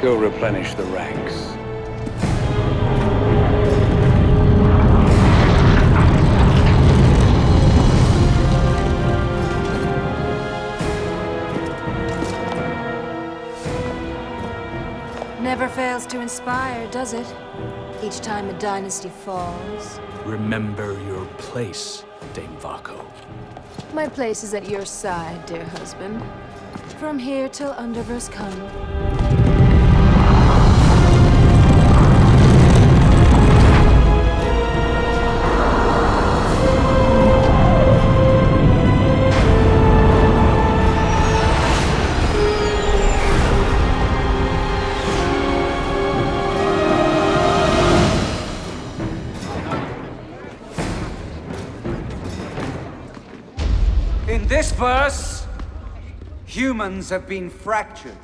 go replenish the ranks. Never fails to inspire, does it? Each time a dynasty falls. Remember your place, Dame Vaako. My place is at your side, dear husband. From here till Underverse come. In this verse, humans have been fractured,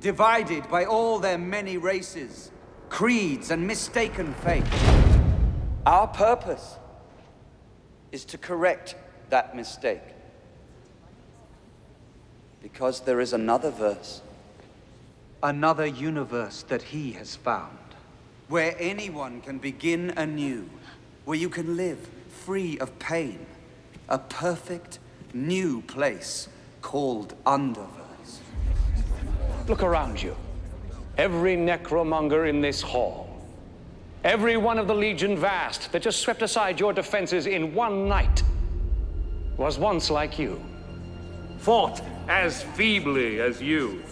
divided by all their many races, creeds, and mistaken faith. Our purpose is to correct that mistake. Because there is another verse, another universe that he has found, where anyone can begin anew, where you can live free of pain, a perfect new place called Underverse. Look around you. Every necromonger in this hall. Every one of the Legion Vast that just swept aside your defenses in one night was once like you. Fought as feebly as you.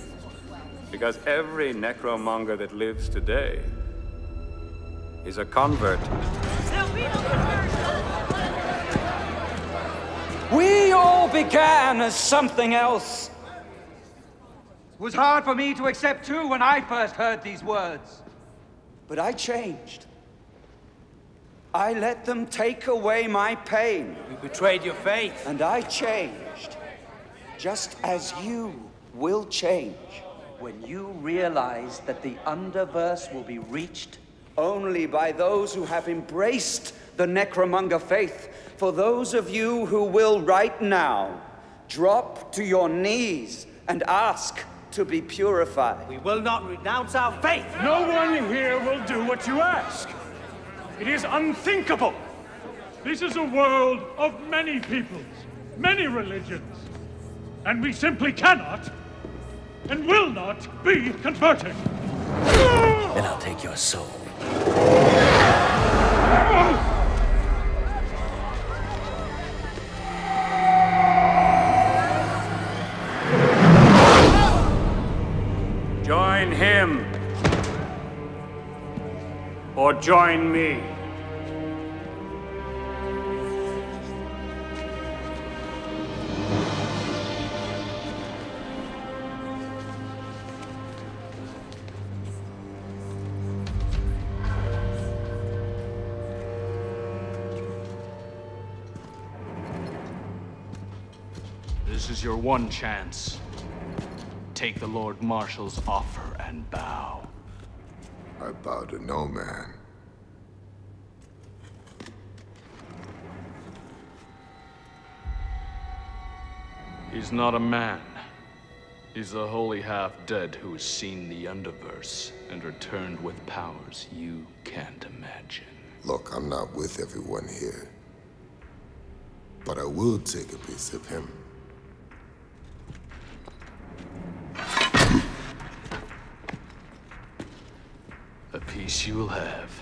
Because every necromonger that lives today is a convert. All began as something else. It was hard for me to accept too when I first heard these words. But I changed. I let them take away my pain. You betrayed your faith. And I changed. Just as you will change. When you realize that the Underverse will be reached only by those who have embraced the Necromonger faith. For those of you who will right now drop to your knees and ask to be purified. We will not renounce our faith. No one here will do what you ask. It is unthinkable. This is a world of many peoples, many religions. And we simply cannot and will not be converted. Then I'll take your soul. Or join me. This is your one chance. Take the Lord Marshal's offer and bow. I bow to no man. He's not a man. He's the holy half-dead who has seen the Underverse and returned with powers you can't imagine. Look, I'm not with everyone here. But I will take a piece of him. A piece you'll have.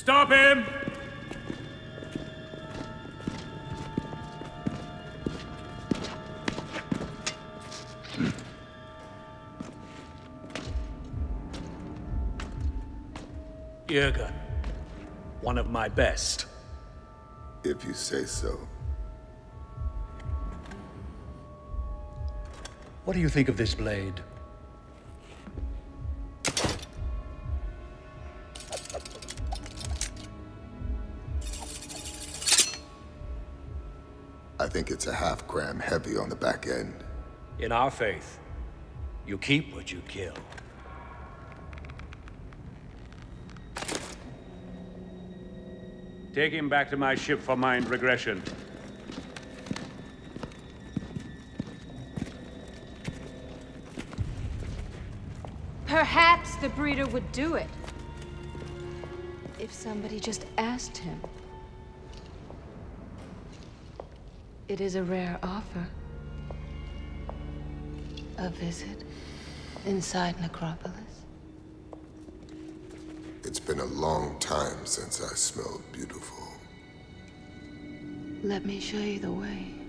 Stop him! Jurgen, one of my best. If you say so. What do you think of this blade? I think it's a half gram heavy on the back end. In our faith, you keep what you kill. Take him back to my ship for mind regression. Perhaps the breeder would do it. If somebody just asked him. It is a rare offer. A visit inside Necropolis. It's been a long time since I smelled beautiful. Let me show you the way.